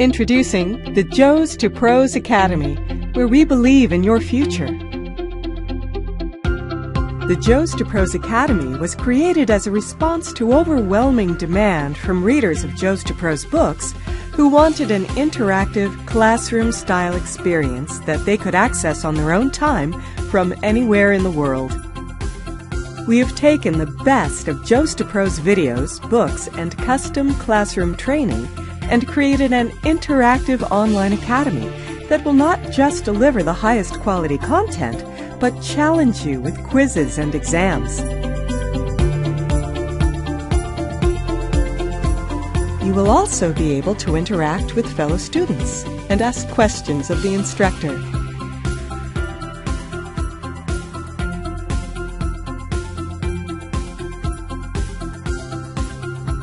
Introducing the Joes 2 Pros Academy, where we believe in your future. The Joes 2 Pros Academy was created as a response to overwhelming demand from readers of Joes 2 Pros books who wanted an interactive classroom style experience that they could access on their own time from anywhere in the world. We have taken the best of Joes 2 Pros videos, books, and custom classroom training and created an interactive online academy that will not just deliver the highest quality content, but challenge you with quizzes and exams. You will also be able to interact with fellow students and ask questions of the instructor.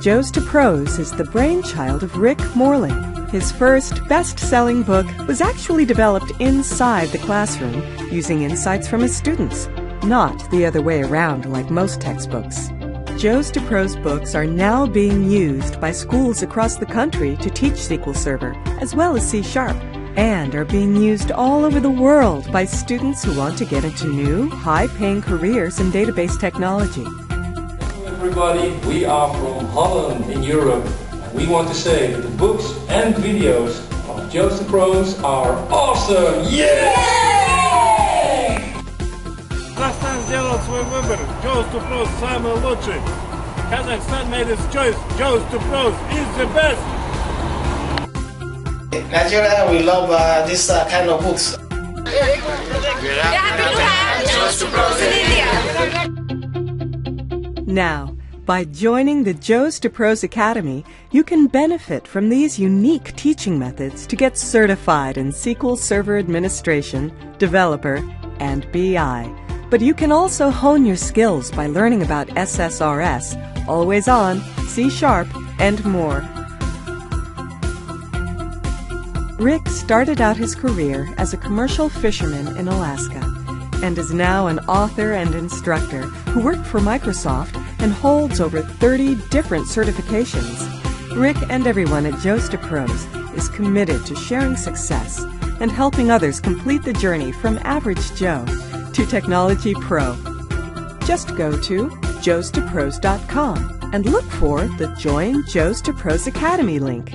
Joes 2 Pros is the brainchild of Rick Morelan. His first best-selling book was actually developed inside the classroom using insights from his students, not the other way around like most textbooks. Joes 2 Pros books are now being used by schools across the country to teach SQL Server, as well as C Sharp, and are being used all over the world by students who want to get into new, high-paying careers in database technology everybody. We are from Holland in Europe. And we want to say that the books and videos of Joseph Kroons are awesome! Yeah! Казахстан сделал свой выбор. Joes 2 Pros самый лучший. Kazakhstan made his choice. Joseph to Pros is the best. Nigeria, we love uh, this uh, kind of books. Yeah, happy to have Joes 2 Pros in India. Now, by joining the Joes 2 Pros Academy, you can benefit from these unique teaching methods to get certified in SQL Server Administration, Developer, and BI. But you can also hone your skills by learning about SSRS, AlwaysOn, C Sharp, and more. Rick started out his career as a commercial fisherman in Alaska and is now an author and instructor who worked for Microsoft and holds over 30 different certifications. Rick and everyone at Joes 2 Pros is committed to sharing success and helping others complete the journey from average Joe to technology pro. Just go to joes2pros.com and look for the Join Joes 2 Pros Academy link.